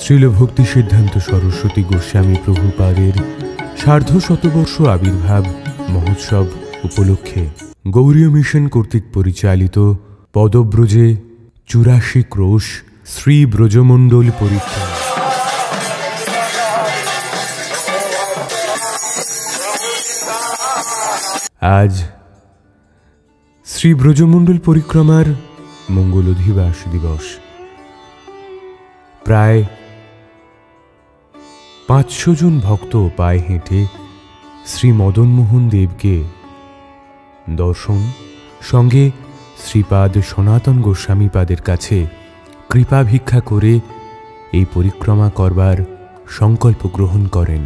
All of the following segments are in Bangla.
শ্রীল ভক্তি সিদ্ধান্ত সরস্বতী গোস্বামী প্রভুপাদের সার্ধ শতবর্ষ আবির্ভাব মহোৎসব উপলক্ষে গৌরীয় মিশন কর্তৃক পরিচালিত পদব্রজে চুরাশি ক্রোশ শ্রী ব্রজমণ্ডল পরীক্ষা আজ শ্রী ব্রজমণ্ডল পরিক্রমার মঙ্গল অধিবাস দিবস। প্রায় পাঁচশো জন ভক্ত পায়ে হেঁটে শ্রী মদনমোহন দেবকে দর্শন, সঙ্গে শ্রীপাদ সনাতন গোস্বামীপাদের কাছে কৃপা ভিক্ষা করে এই পরিক্রমা করবার সংকল্প গ্রহণ করেন।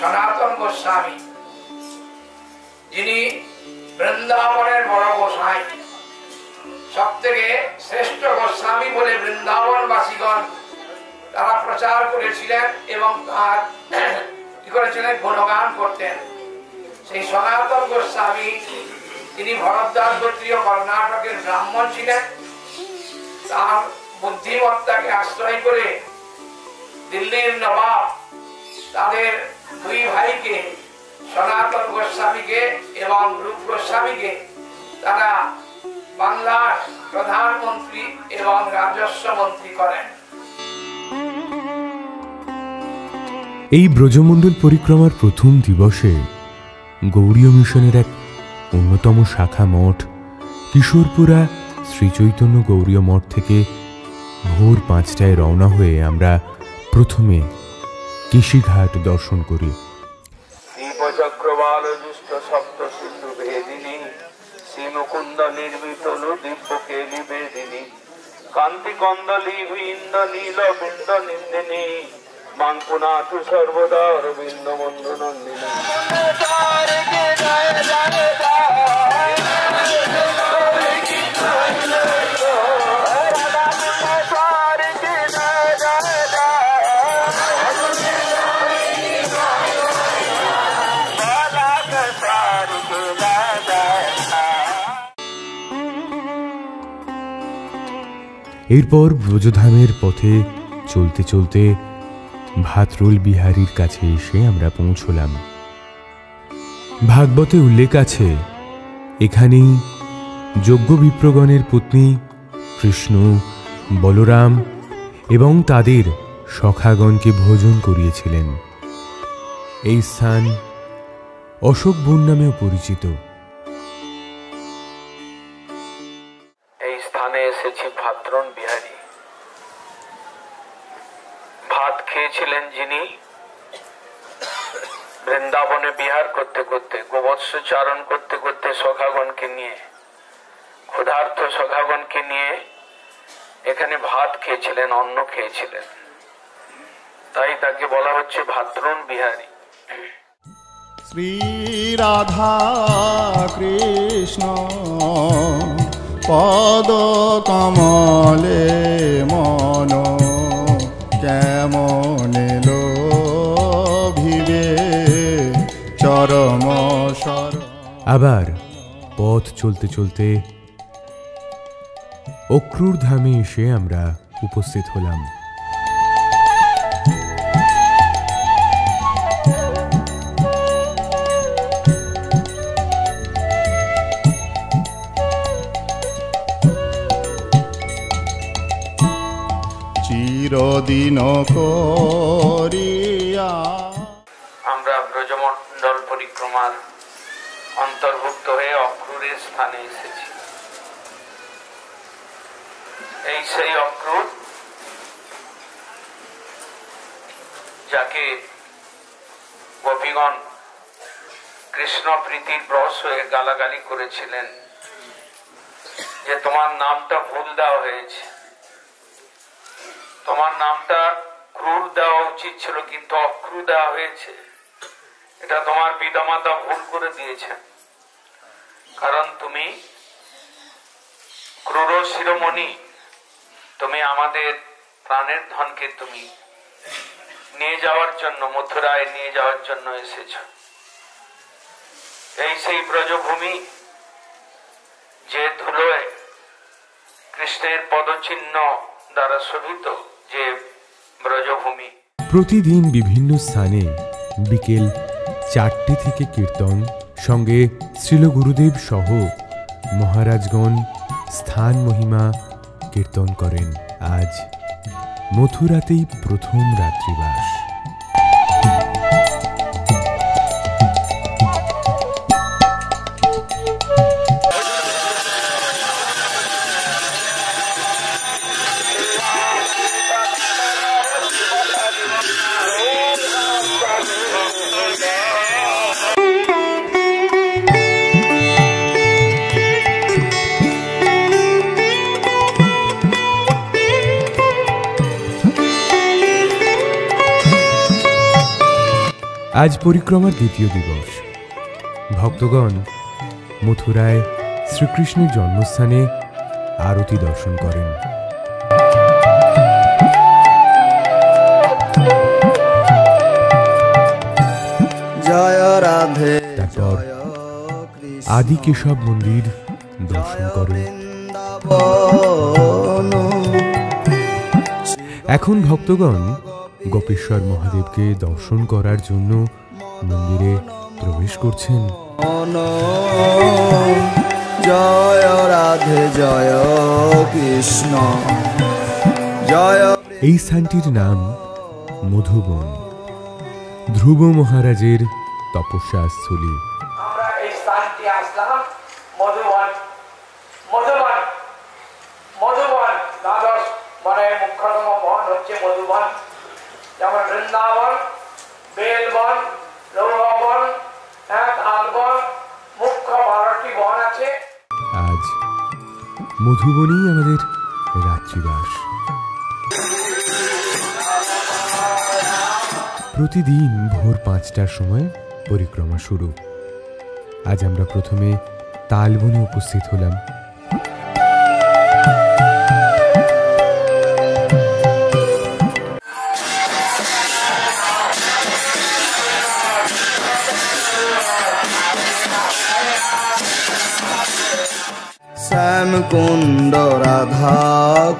সনাতন গোস্বামী, যিনি বৃন্দাবনের বড় গোসাই সব থেকে শ্রেষ্ঠ গোস্বামী বলে বৃন্দাবনবাসীগণ তারা প্রচার করেছিলেন এবং তার কি করেছিলেন? গুণগান করতেন। সেই সনাতন গোস্বামী, তিনি ভরদ্বাজ গোত্রীয় কর্ণাটকের ব্রাহ্মণ ছিলেন। তার বুদ্ধিমত্তাকে আশ্রয় করে দিল্লির নবাব তাদের দুই ভাইকে, সনাতন গোস্বামীকে এবং রূপ গোস্বামীকে, তারা বাংলার প্রধানমন্ত্রী এবং রাজস্ব মন্ত্রী করেন। এই ব্রজমণ্ডল পরিক্রমার প্রথম দিবসে গৌরীয় মিশনের এক অন্যতম শাখা মঠ, কিশোরপুরা শ্রীচৈতন্য গৌরীয় মঠ থেকে ভোর পাঁচটায় রওনা হয়ে আমরা প্রথমে কৃষিঘাট দর্শন করি। নিবেদিনী কান্তি কন্দলি নীল নিন্দিনী মাঙ্কুনাথ সর্বদা অরবিন্দ এরপর ব্রজধামের পথে চলতে চলতে ভাতরুল বিহারীর কাছে এসে আমরা পৌঁছলাম। ভাগবতে উল্লেখ আছে, এখানেই যজ্ঞ বিপ্রগণের পত্নী কৃষ্ণ, বলরাম এবং তাদের সখাগণকে ভোজন করিয়েছিলেন। এই স্থান অশোক বন নামেও পরিচিত। এই স্থানে এসেছি ভাদ্রন বিহারী ভাত খেয়েছিলেন যিনি বৃন্দাবনে বিহার করতে করতে, গোবৎস চারণ করতে করতে সখাগণকে নিয়ে ক্ষুধার্থ সখাগণকে নিয়ে এখানে ভাত খেয়েছিলেন, অন্ন খেয়েছিলেন। তাই তাকে বলা হচ্ছে ভাদ্রন বিহারী। শ্রীরাধা কৃষ্ণ, পদ কমলে মন কেমন আবার পথ চলতে চলতে অক্রুর ধামে এসে আমরা উপস্থিত হলাম। চিরদিন করিয়া আমরা ব্রজমণ্ডল পরিক্রমার অন্তর্ভুক্ত হয়ে অক্রুরের স্থানে এসেছি। এই সেই অক্রুর যাকে গোপীগণ কৃষ্ণ প্রীতির ব্রস হয়ে গালাগালি করেছিলেন যে তোমার নামটা ভুল দেওয়া হয়েছে। তোমার নামটা ক্রুর দেওয়া উচিত ছিল, কিন্তু অক্রু দেওয়া হয়েছে। এটা তোমার পিতামাতা ভুল করে দিয়েছেন। কারণ তুমি ক্রুর শিরোমণি। তুমি আমাদের প্রাণের ধনকে তুমি নিয়ে যাওয়ার জন্য, মথুরায় নিয়ে যাওয়ার জন্য এসেছ। এই সেই ব্রজভূমি যে ধুলোয় কৃষ্ণের পদচিহ্ন দ্বারা শোভিত যে ব্রজভূমি। প্রতিদিন বিভিন্ন স্থানে বিকেল চারটে থেকে কীর্তন সঙ্গে শ্রীল গুরুদেব সহ মহারাজগণ স্থান মহিমা কীর্তন করেন। আজ মথুরাতেই প্রথম রাত্রিবাস। পরিক্রমার দ্বিতীয় দিবস। ভক্তগণ মথুরায় শ্রীকৃষ্ণের জন্মস্থানে আরতি দর্শন করেন। তারপর আদি কেশব মন্দির দর্শন করেন এখন ভক্তগণ গোপেশ্বর মহাদেবকে দর্শন করার জন্য মন্দিরে প্রবেশ করছেন। জয় রাধে জয় কৃষ্ণ জয় এই স্থানটির নাম মধুবন। ধ্রুব মহারাজের তপস্যা স্থলী আমরা এই স্থানটি আসলাম মধুবন। মধুবন মধুবন দ্বাদশ বনের মুখ্যতম বন হচ্ছে মধুবন। যেমন বৃন্দাবন, বেলবন লৌহবন মুখ্য বারোটি বন আছে। আজ মধুবনেই আমাদের রাত্রিবাস। প্রতিদিন ভোর পাঁচটার সময় পরিক্রমা শুরু। আজ আমরা প্রথমে তালবনে উপস্থিত হলাম। শ্যাম কুণ্ড, রাধা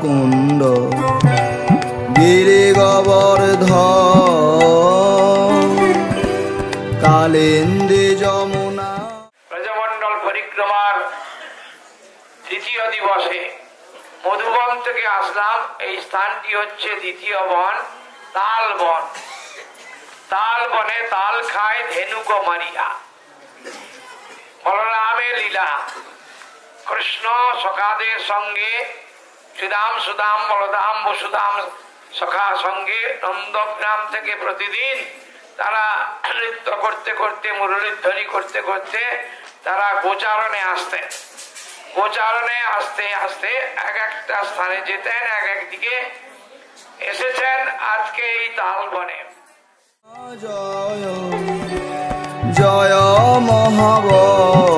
কুণ্ড। গিরি গোবর্ধ কালিন্দী যমুনা। ব্রজমণ্ডল পরিক্রমার তৃতীয় দিবসে মধুবন থেকে আসলাম। এই স্থানটি হচ্ছে দ্বিতীয় বন তাল বন তাল বনে তাল খায় ধেনুক মারিয়া। বলরামের লীলা। কৃষ্ণ সখাদের সঙ্গে সুদাম সুদাম, বলদাম, বসুদাম সখা সঙ্গে নন্দগ্রাম থেকে প্রতিদিন তারা নৃত্য করতে করতে, মুরলীধ্বনি করতে করতে তারা গোচারণে আসতেন। গোচারণে আসতে আসতে এক একটা স্থানে যেতেন, এক একদিকে এসেছেন আজকে এই তাল বনে জয় জয় মহাবল।